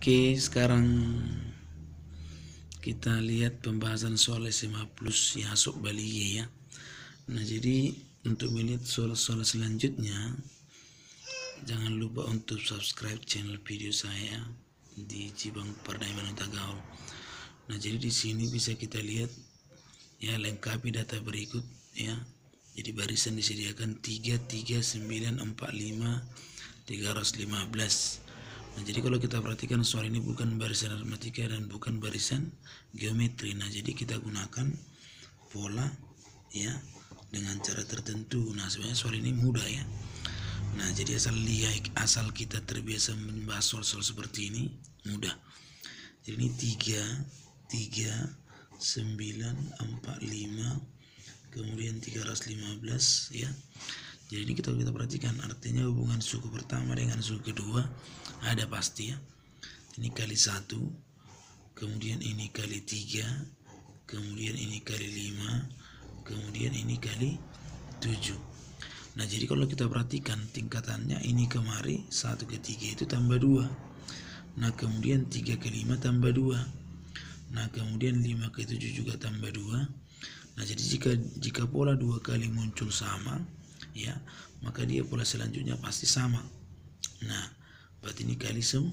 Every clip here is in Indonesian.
Oke, sekarang kita lihat pembahasan soal SMA plus yang masuk Bali ya. Nah, jadi untuk melihat soal-soal selanjutnya, jangan lupa untuk subscribe channel video saya di Cibang Perdana Tagaul. Nah, jadi di sini bisa kita lihat ya lengkapi data berikut ya. Jadi barisan disediakan 33945 315 Nah, jadi kalau kita perhatikan soal ini bukan barisan aritmatika dan bukan barisan geometri. Nah, jadi kita gunakan pola ya dengan cara tertentu. Nah, sebenarnya soal ini mudah ya. Nah, jadi asal lihat asal kita terbiasa membahas soal-soal seperti ini mudah. Jadi ini 3 3 9 4 5 kemudian 315 ya. Jadi ini kita kita perhatikan artinya hubungan suku pertama dengan suku kedua ada pasti ya. Ini kali satu kemudian ini kali tiga kemudian ini kali lima kemudian ini kali tujuh. Nah jadi kalau kita perhatikan tingkatannya ini kemari satu ke tiga itu tambah dua. Nah kemudian tiga ke lima tambah dua. Nah kemudian lima ke tujuh juga tambah dua. Nah jadi jika jika pola dua kali muncul sama ya maka dia pola selanjutnya pasti sama. Nah berarti ini kali 9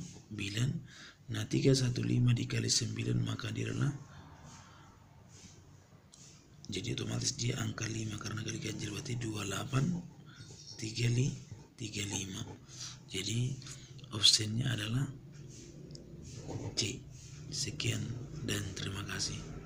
nah 315 dikali 9 maka dia adalah jadi otomatis dia angka 5 karena kali ganjil berarti 28 35 35 jadi optionnya adalah C. Sekian dan terima kasih